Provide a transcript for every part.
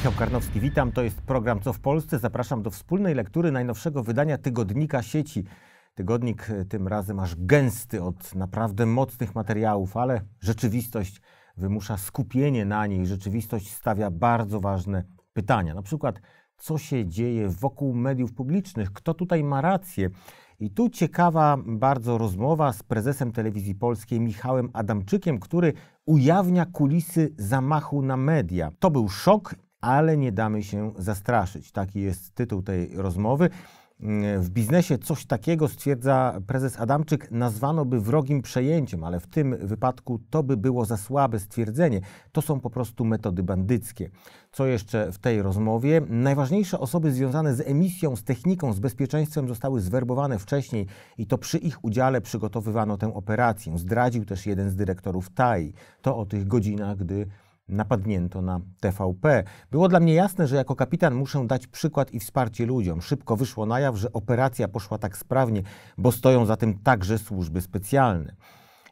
Michał Karnowski, witam. To jest program Co w Polsce. Zapraszam do wspólnej lektury najnowszego wydania tygodnika sieci. Tygodnik e, tym razem aż gęsty od naprawdę mocnych materiałów, ale rzeczywistość wymusza skupienie na niej. Rzeczywistość stawia bardzo ważne pytania. Na przykład, co się dzieje wokół mediów publicznych? Kto tutaj ma rację? I tu ciekawa bardzo rozmowa z prezesem telewizji polskiej Michałem Adamczykiem, który ujawnia kulisy zamachu na media. To był szok ale nie damy się zastraszyć. Taki jest tytuł tej rozmowy. W biznesie coś takiego, stwierdza prezes Adamczyk, nazwano by wrogim przejęciem, ale w tym wypadku to by było za słabe stwierdzenie. To są po prostu metody bandyckie. Co jeszcze w tej rozmowie? Najważniejsze osoby związane z emisją, z techniką, z bezpieczeństwem zostały zwerbowane wcześniej i to przy ich udziale przygotowywano tę operację. Zdradził też jeden z dyrektorów TAI. To o tych godzinach, gdy napadnięto na TVP. Było dla mnie jasne, że jako kapitan muszę dać przykład i wsparcie ludziom. Szybko wyszło na jaw, że operacja poszła tak sprawnie, bo stoją za tym także służby specjalne.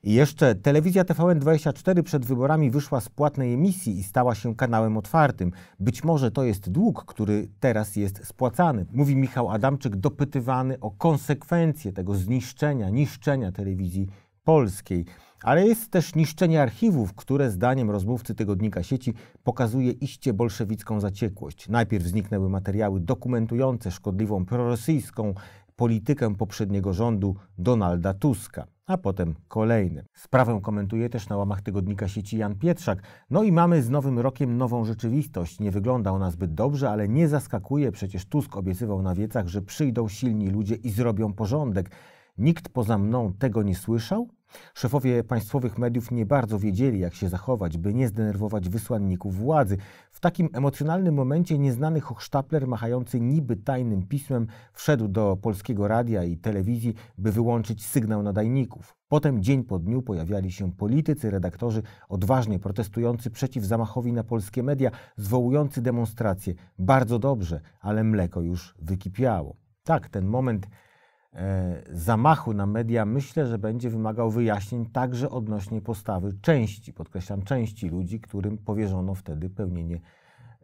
I jeszcze telewizja TVN24 przed wyborami wyszła z płatnej emisji i stała się kanałem otwartym. Być może to jest dług, który teraz jest spłacany. Mówi Michał Adamczyk, dopytywany o konsekwencje tego zniszczenia, niszczenia telewizji polskiej. Ale jest też niszczenie archiwów, które zdaniem rozmówcy tygodnika sieci pokazuje iście bolszewicką zaciekłość. Najpierw zniknęły materiały dokumentujące szkodliwą prorosyjską politykę poprzedniego rządu Donalda Tuska, a potem kolejne. Sprawę komentuje też na łamach tygodnika sieci Jan Pietrzak. No i mamy z nowym rokiem nową rzeczywistość. Nie wygląda ona zbyt dobrze, ale nie zaskakuje. Przecież Tusk obiecywał na wiecach, że przyjdą silni ludzie i zrobią porządek. Nikt poza mną tego nie słyszał? Szefowie państwowych mediów nie bardzo wiedzieli, jak się zachować, by nie zdenerwować wysłanników władzy. W takim emocjonalnym momencie nieznany hochsztapler machający niby tajnym pismem wszedł do polskiego radia i telewizji, by wyłączyć sygnał nadajników. Potem dzień po dniu pojawiali się politycy, redaktorzy odważnie protestujący przeciw zamachowi na polskie media, zwołujący demonstracje. Bardzo dobrze, ale mleko już wykipiało. Tak, ten moment zamachu na media myślę, że będzie wymagał wyjaśnień także odnośnie postawy części, podkreślam części ludzi, którym powierzono wtedy pełnienie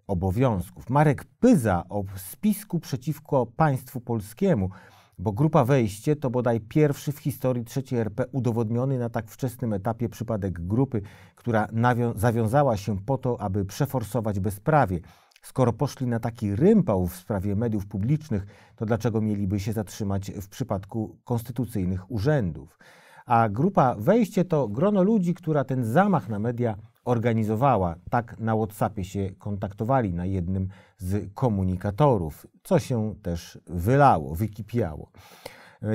obowiązków. Marek Pyza o spisku przeciwko państwu polskiemu, bo grupa wejście to bodaj pierwszy w historii III RP udowodniony na tak wczesnym etapie przypadek grupy, która zawiązała się po to, aby przeforsować bezprawie. Skoro poszli na taki rympał w sprawie mediów publicznych, to dlaczego mieliby się zatrzymać w przypadku konstytucyjnych urzędów? A grupa Wejście to grono ludzi, która ten zamach na media organizowała. Tak na WhatsAppie się kontaktowali na jednym z komunikatorów, co się też wylało, wykipiało.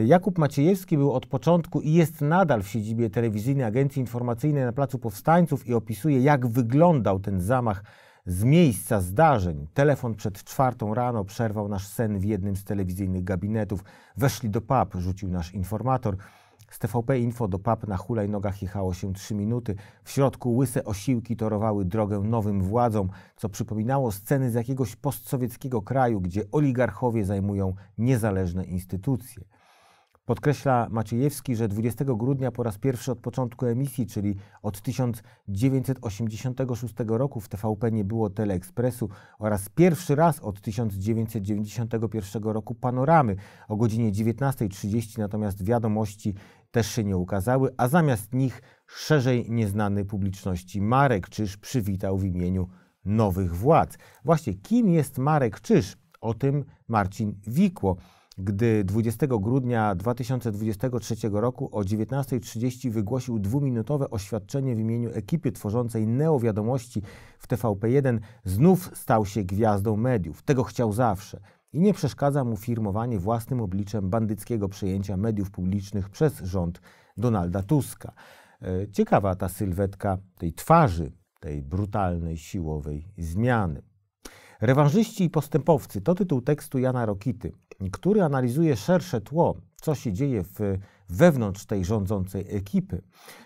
Jakub Maciejewski był od początku i jest nadal w siedzibie telewizyjnej agencji informacyjnej na Placu Powstańców i opisuje, jak wyglądał ten zamach z miejsca zdarzeń. Telefon przed czwartą rano przerwał nasz sen w jednym z telewizyjnych gabinetów. Weszli do pub, rzucił nasz informator. Z TVP Info do pub na hulajnogach jechało się trzy minuty. W środku łyse osiłki torowały drogę nowym władzom, co przypominało sceny z jakiegoś postsowieckiego kraju, gdzie oligarchowie zajmują niezależne instytucje. Podkreśla Maciejewski, że 20 grudnia po raz pierwszy od początku emisji, czyli od 1986 roku w TVP nie było Teleekspresu oraz pierwszy raz od 1991 roku Panoramy. O godzinie 19.30 natomiast wiadomości też się nie ukazały, a zamiast nich szerzej nieznany publiczności Marek Czyż przywitał w imieniu nowych władz. Właśnie kim jest Marek Czyż? O tym Marcin Wikło gdy 20 grudnia 2023 roku o 19.30 wygłosił dwuminutowe oświadczenie w imieniu ekipy tworzącej Neowiadomości w TVP1, znów stał się gwiazdą mediów. Tego chciał zawsze. I nie przeszkadza mu firmowanie własnym obliczem bandyckiego przejęcia mediów publicznych przez rząd Donalda Tuska. E, ciekawa ta sylwetka tej twarzy, tej brutalnej, siłowej zmiany. Rewanżyści i postępowcy to tytuł tekstu Jana Rokity, który analizuje szersze tło, co się dzieje w, wewnątrz tej rządzącej ekipy.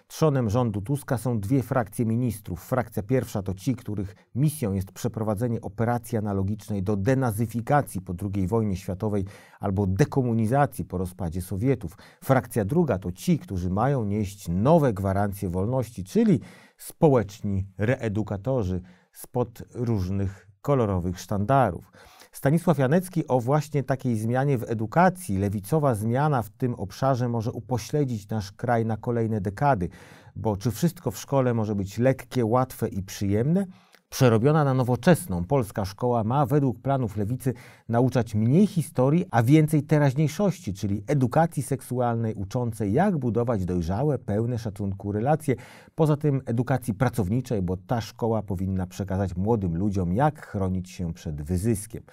Trzonem rządu Tuska są dwie frakcje ministrów. Frakcja pierwsza to ci, których misją jest przeprowadzenie operacji analogicznej do denazyfikacji po II wojnie światowej albo dekomunizacji po rozpadzie Sowietów. Frakcja druga to ci, którzy mają nieść nowe gwarancje wolności, czyli społeczni reedukatorzy spod różnych kolorowych sztandarów. Stanisław Janecki o właśnie takiej zmianie w edukacji, lewicowa zmiana w tym obszarze może upośledzić nasz kraj na kolejne dekady, bo czy wszystko w szkole może być lekkie, łatwe i przyjemne? Przerobiona na nowoczesną polska szkoła ma według planów lewicy nauczać mniej historii, a więcej teraźniejszości, czyli edukacji seksualnej uczącej jak budować dojrzałe, pełne szacunku relacje. Poza tym edukacji pracowniczej, bo ta szkoła powinna przekazać młodym ludziom jak chronić się przed wyzyskiem.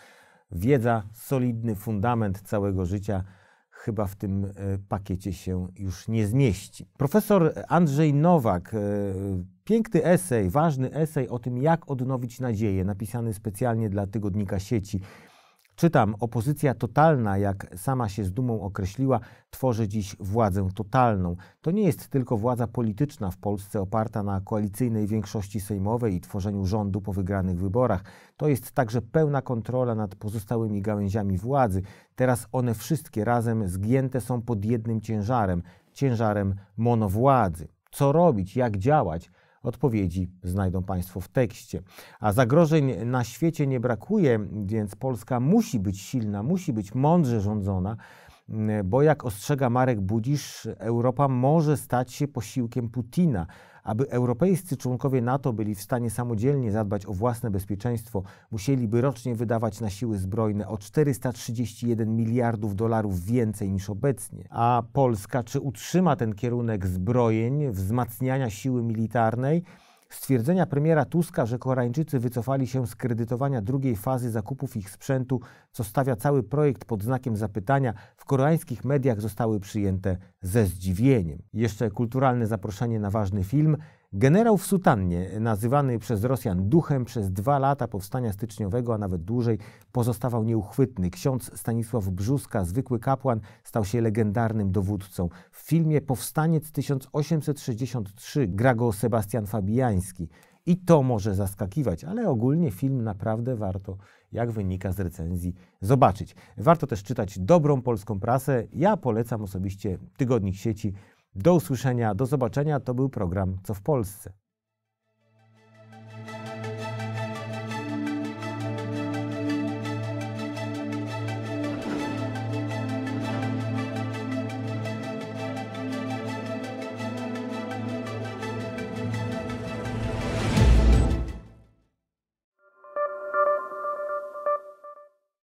Wiedza, solidny fundament całego życia chyba w tym e, pakiecie się już nie zmieści. Profesor Andrzej Nowak, e, piękny esej, ważny esej o tym, jak odnowić nadzieję, napisany specjalnie dla tygodnika sieci. Czytam, opozycja totalna, jak sama się z dumą określiła, tworzy dziś władzę totalną. To nie jest tylko władza polityczna w Polsce oparta na koalicyjnej większości sejmowej i tworzeniu rządu po wygranych wyborach. To jest także pełna kontrola nad pozostałymi gałęziami władzy. Teraz one wszystkie razem zgięte są pod jednym ciężarem ciężarem monowładzy. Co robić, jak działać? Odpowiedzi znajdą Państwo w tekście. A zagrożeń na świecie nie brakuje, więc Polska musi być silna, musi być mądrze rządzona, bo jak ostrzega Marek Budzisz, Europa może stać się posiłkiem Putina. Aby europejscy członkowie NATO byli w stanie samodzielnie zadbać o własne bezpieczeństwo, musieliby rocznie wydawać na siły zbrojne o 431 miliardów dolarów więcej niż obecnie. A Polska, czy utrzyma ten kierunek zbrojeń, wzmacniania siły militarnej? Stwierdzenia premiera Tuska, że Koreańczycy wycofali się z kredytowania drugiej fazy zakupów ich sprzętu, co stawia cały projekt pod znakiem zapytania, w koreańskich mediach zostały przyjęte ze zdziwieniem. Jeszcze kulturalne zaproszenie na ważny film. Generał w sutannie, nazywany przez Rosjan duchem przez dwa lata powstania styczniowego, a nawet dłużej, pozostawał nieuchwytny. Ksiądz Stanisław Brzuska, zwykły kapłan, stał się legendarnym dowódcą. W filmie Powstaniec 1863 gra go Sebastian Fabiański. I to może zaskakiwać, ale ogólnie film naprawdę warto, jak wynika z recenzji, zobaczyć. Warto też czytać dobrą polską prasę. Ja polecam osobiście Tygodnik Sieci do usłyszenia, do zobaczenia. To był program Co w Polsce.